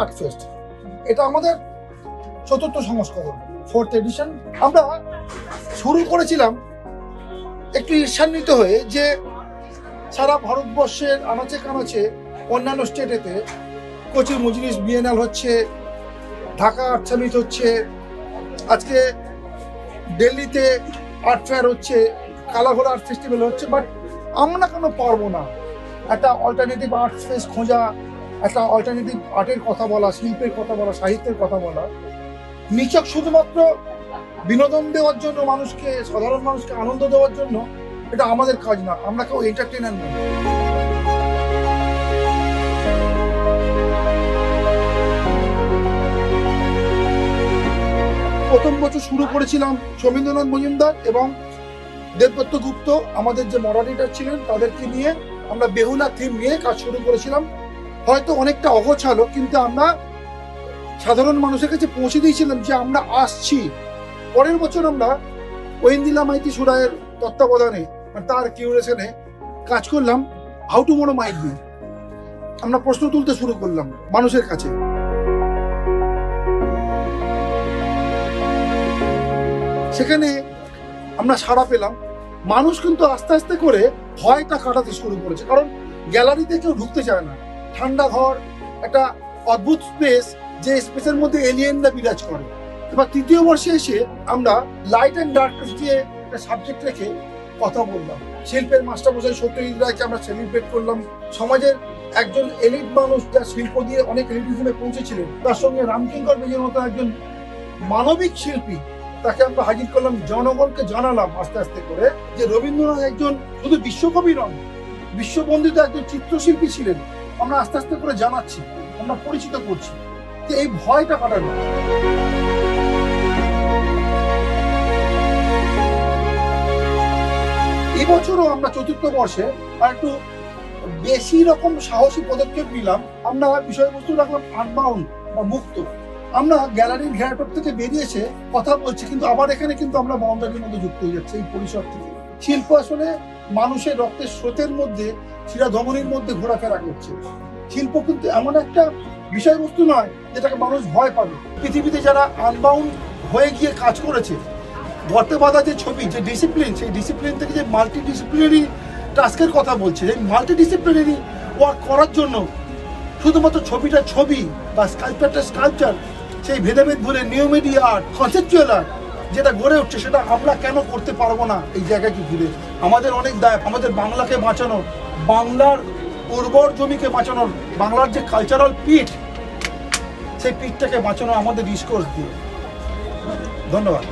Contest এটা আমাদের চতুর্থ সংস্করণ ফোর্থ এডিশন আমরা শুরু করেছিলাম একটু ঈর্ষান্বিত হয়ে যে সারা ভারতবর্ষের আনাচে কানাচে অন্যান্য স্টেটেতে কোচি মজলিস, বিএনএল হচ্ছে, ঢাকা আর্ট সামিট হচ্ছে, আজকে দিল্লিতে আর্ট ফেয়ার হচ্ছে কালাঘোড়া আর্ট ফেস্টিভ্যাল হচ্ছে বাট আমরা কেন পারব না। একটা অল্টারনেটিভ আর্ট স্পেস খোঁজা একটা অল্টারনেটিভ আর্টের কথা বলা, শিল্পের কথা বলা, সাহিত্যের কথা বলা। নিচক শুধুমাত্র বিনোদন দেওয়ার জন্য মানুষকে, সাধারণ মানুষকে আনন্দ দেওয়ার জন্য এটা আমাদের কাজ না। আমরা কেউ এন্টারটেনার নই। প্রথম বছর শুরু করেছিলাম সৌমেন্দ্রনাথ মজুমদার এবং দেবদত্ত গুপ্ত, আমাদের যে মডারেটর ছিলেন, তাদেরকে নিয়ে আমরা বেহুলা থিম নিয়ে কাজ শুরু করেছিলাম। হয়তো অনেকটা অগোছালো, কিন্তু আমরা সাধারণ মানুষের কাছে পৌঁছে দিয়েছিলাম যে আমরা আসছি। পরের বছর আমরা ঐন্দিলা মাইতি সুরায়ের তত্ত্বাবধানে তার কিউরেশনে কাজ করলাম how to mono might be আমরা প্রশ্ন তুলতে শুরু করলাম মানুষের কাছে। সেখানে আমরা সাড়া পেলাম, মানুষ কিন্তু আস্তে আস্তে করে ভয়টা কাটাতে শুরু করেছে, কারণ গ্যালারিতে কেউ ঢুকতে চায় না। ঠান্ডা ঘর, একটা অদ্ভুত স্পেস যে স্পেসের মধ্যে এলিয়েনরা বিরাজ করে। এবার তৃতীয় বর্ষে এসে আমরা লাইট অ্যান্ড ডার্কনেস দিয়ে একটা সাবজেক্ট রেখে কথা বললাম। শিল্পের মাস্টারমশাই সত্যজিৎ রায়কে আমরা সেলিব্রেট করলাম। সমাজের একজন এলিট মানুষ যার শিল্প দিয়ে অনেক এলিটিজমে পৌঁছেছিলেন, তার সঙ্গে রামকিঙ্কর বেজের মতো একজন মানবিক শিল্পী, তাকে আমরা হাজির করলাম। জনগণকে জানালাম আস্তে আস্তে করে যে রবীন্দ্রনাথ একজন শুধু বিশ্বকবি নন বিশ্ববন্দিত একজন চিত্রশিল্পী ছিলেন। আমরা আস্তে আস্তে করে জানাচ্ছি, আমরা পরিচিত করছি যে এই ভয়টা কাটানো। এবছরও আমরা চতুর্থ বর্ষে আর একটু বেশি রকম সাহসী পদক্ষেপ নিলাম। আমরা বিষয়বস্তু রাখলাম আনবাউন্ড বা মুক্ত। আমরা গ্যালারির ঘেরাটোপ থেকে বেরিয়েছে কথা বলছি, কিন্তু আবার এখানে কিন্তু আমরা বাউন্ডারির মধ্যে যুক্ত হয়ে যাচ্ছি এই পরিসর থেকে। শিল্প আসলে মানুষের রক্তের স্রোতের মধ্যে শিরা ধমনির মধ্যে ঘোরাফেরা করছে। শিল্প কিন্তু এমন একটা বিষয়বস্তু নয়, যেটাকে মানুষ ভয় পাবে। পৃথিবীতে যারা আনবাউন্ড হয়ে গিয়ে কাজ করেছে, গর্তে বাঁধা যে ছবি, যে ডিসিপ্লিন সেই ডিসিপ্লিন থেকে যে মাল্টি ডিসিপ্লিনারি টাস্কের কথা বলছে এই মাল্টি ডিসিপ্লিনারি ওয়ার্ক করার জন্য শুধুমাত্র ছবিটা ছবি বা স্কাল্পচারটা স্কাল্পচার সেই ভেদাভেদ ভুলে নিউমেডিয়া আর্ট কনসেপচুয়াল আর্ট যেটা গড়ে উঠছে সেটা আমরা কেন করতে পারব না? এই জায়গাকে ঘিরে? আমাদের অনেক দায়, আমাদের বাংলাকে বাঁচানোর, বাংলার উর্বর জমিকে বাঁচানোর, বাংলার যে কালচারাল পিঠ সেই পিঠটাকে বাঁচানো আমাদের ডিসকোর্স দিয়ে। ধন্যবাদ।